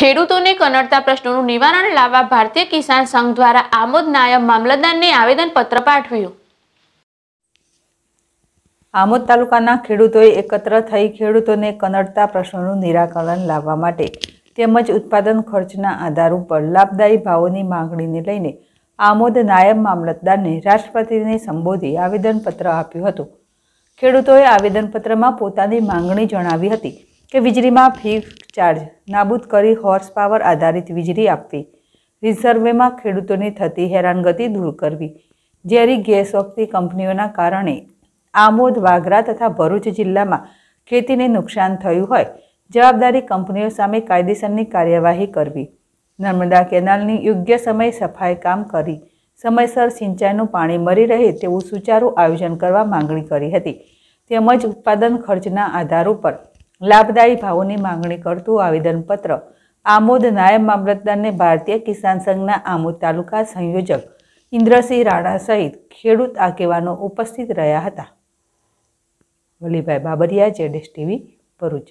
ખેડૂતોને કનડતા પ્રશ્નોનું નિવારણ લાવવા ભારતીય કિસાન સંઘ દ્વારા આમોદ નાયબ મામલતદારને આવેદનપત્ર પાઠવ્યું. આમોદ તાલુકાના ખેડૂતોએ એકત્ર થઈ ખેડૂતોને કનડતા પ્રશ્નોનું નિરાકરણ લાવવા માટે તેમજ ઉત્પાદન ખર્ચના આધાર ઉપર લાભદાયી ભાવોની માંગણીને લઈને આમોદ નાયબ મામલતદારને રાષ્ટ્રપતિને સંબોધી આવેદનપત્ર આપ્યું હતું. ખેડૂતોએ આવેદનપત્રમાં પોતાની માંગણી જણાવી હતી કે વીજળીમાં ફિક્સ ચાર્જ, નાબૂદ કરી હોર્સ પાવર આધારિત વીજળી આપવી, રિઝર્વેમાં ખેડૂતોની થતી હેરાનગતિ દૂર કરવી, ઝેરી ગેસ ઓફતી કંપનીઓના કારણે આમોદ, વાગરા તથા ભરૂચ જિલ્લામાં ખેતીને નુકસાન થયું હોય, જવાબદારી કંપનીઓ સામે કાયદેસરની કાર્યવાહી કરવી, નર્મદા કેનાલની યોગ્ય સમયે સફાઈ કામ કરી, સમયસર સિંચાઈનું પાણી મળી રહે તેવું સુચારું આયોજન કરવા માંગણી કરી હતી, તેમજ ઉત્પાદન ખર્ચના આધાર ઉપર લાભદાયી ભાવોની માંગણી કરતું આવેદનપત્ર. આમોદ નાયબ મામલતદારને ભારતીય કિસાન સંઘના આમોદ તાલુકા સંયોજક ઇન્દ્રસિંહ રાણા સહિત ખેડૂત આગેવાનો ઉપસ્થિત રહ્યા હતા. વલીભાઈ બાબરિયા, જેડેશ ટીવી ભરૂચ.